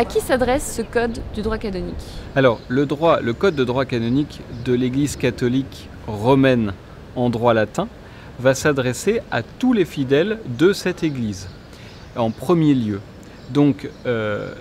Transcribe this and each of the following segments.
À qui s'adresse ce code du droit canonique Alors, le, droit, le code de droit canonique de l'Église catholique romaine en droit latin va s'adresser à tous les fidèles de cette Église, en premier lieu. Donc, euh,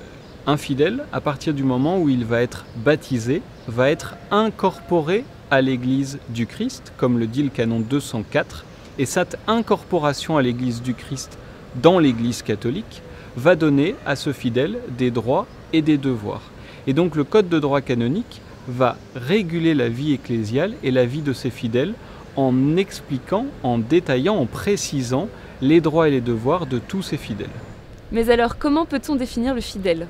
un fidèle, à partir du moment où il va être baptisé, va être incorporé à l'Église du Christ, comme le dit le canon 204, et cette incorporation à l'Église du Christ dans l'Église catholique va donner à ce fidèle des droits et des devoirs. Et donc le Code de droit canonique va réguler la vie ecclésiale et la vie de ses fidèles en expliquant, en détaillant, en précisant les droits et les devoirs de tous ses fidèles. Mais alors comment peut-on définir le fidèle?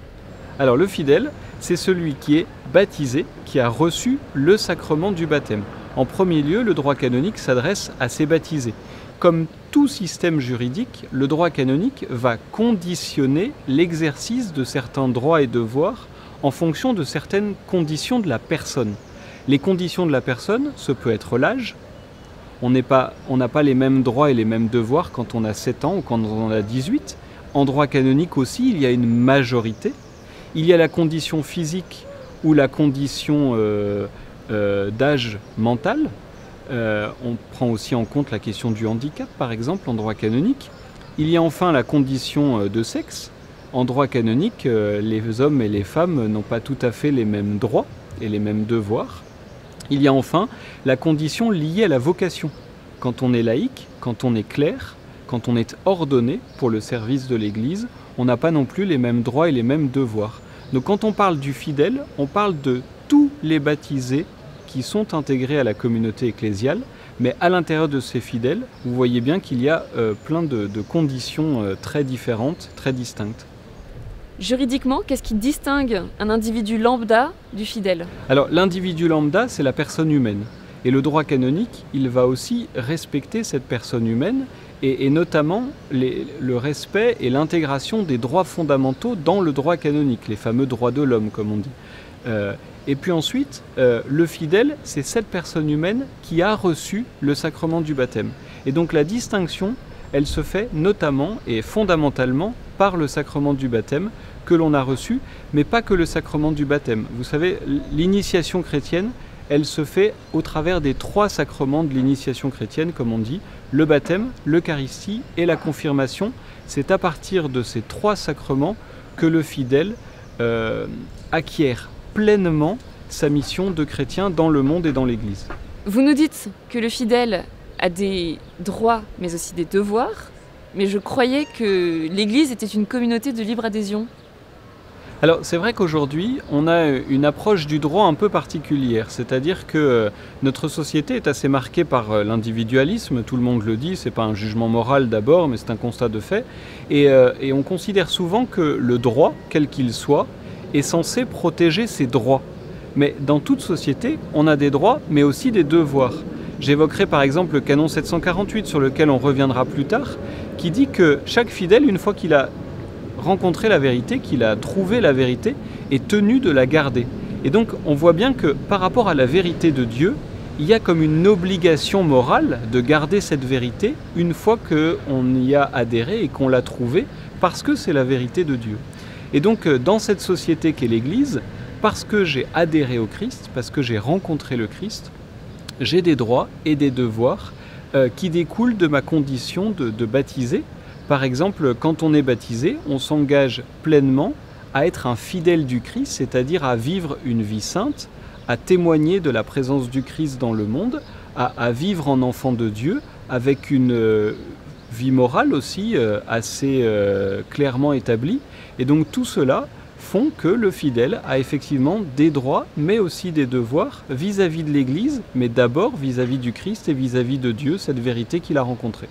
Alors le fidèle, c'est celui qui est baptisé, qui a reçu le sacrement du baptême. En premier lieu, le droit canonique s'adresse à ses baptisés. Comme tout système juridique, le droit canonique va conditionner l'exercice de certains droits et devoirs en fonction de certaines conditions de la personne. Les conditions de la personne, ce peut être l'âge. On n'a pas, les mêmes droits et les mêmes devoirs quand on a 7 ans ou quand on a 18. En droit canonique aussi, il y a une majorité. Il y a la condition physique ou la condition euh, euh, d'âge mental, euh, on prend aussi en compte la question du handicap, par exemple, en droit canonique. Il y a enfin la condition euh, de sexe. En droit canonique, euh, les hommes et les femmes n'ont pas tout à fait les mêmes droits et les mêmes devoirs. Il y a enfin la condition liée à la vocation. Quand on est laïque, quand on est clair, quand on est ordonné pour le service de l'Église, on n'a pas non plus les mêmes droits et les mêmes devoirs. Donc quand on parle du fidèle, on parle de tous les baptisés qui sont intégrés à la communauté ecclésiale, mais à l'intérieur de ces fidèles, vous voyez bien qu'il y a euh, plein de, conditions euh, très différentes, très distinctes. Juridiquement, qu'est-ce qui distingue un individu lambda du fidèle? Alors l'individu lambda, c'est la personne humaine. Et le droit canonique, il va aussi respecter cette personne humaine et, notamment le respect et l'intégration des droits fondamentaux dans le droit canonique, les fameux droits de l'homme, comme on dit. Euh, et puis ensuite, euh, le fidèle, c'est cette personne humaine qui a reçu le sacrement du baptême. Et donc la distinction, elle se fait notamment et fondamentalement par le sacrement du baptême que l'on a reçu, mais pas que le sacrement du baptême. Vous savez, l'initiation chrétienne, elle se fait au travers des trois sacrements de l'initiation chrétienne, comme on dit, le baptême, l'Eucharistie et la confirmation. C'est à partir de ces trois sacrements que le fidèle euh, acquiert pleinement sa mission de chrétien dans le monde et dans l'Église. Vous nous dites que le fidèle a des droits mais aussi des devoirs, mais je croyais que l'Église était une communauté de libre adhésion. Alors c'est vrai qu'aujourd'hui on a une approche du droit un peu particulière, c'est-à-dire que euh, notre société est assez marquée par euh, l'individualisme, tout le monde le dit, c'est pas un jugement moral d'abord, mais c'est un constat de fait, et, euh, et on considère souvent que le droit, quel qu'il soit, est censé protéger ses droits. Mais dans toute société, on a des droits, mais aussi des devoirs. J'évoquerai par exemple le canon 748 sur lequel on reviendra plus tard, qui dit que chaque fidèle, une fois qu'il a rencontré la vérité, qu'il a trouvé la vérité, est tenu de la garder. Et donc on voit bien que par rapport à la vérité de Dieu, il y a comme une obligation morale de garder cette vérité une fois qu'on y a adhéré et qu'on l'a trouvée, parce que c'est la vérité de Dieu. Et donc euh, dans cette société qu'est l'Église, parce que j'ai adhéré au Christ, parce que j'ai rencontré le Christ, j'ai des droits et des devoirs euh, qui découlent de ma condition de, baptisé. Par exemple, quand on est baptisé, on s'engage pleinement à être un fidèle du Christ, c'est-à-dire à vivre une vie sainte, à témoigner de la présence du Christ dans le monde, à, vivre en enfant de Dieu, avec une euh, vie morale aussi assez clairement établie. Et donc tout cela font que le fidèle a effectivement des droits, mais aussi des devoirs vis-à-vis de l'Église, mais d'abord vis-à-vis du Christ et vis-à-vis de Dieu, cette vérité qu'il a rencontrée.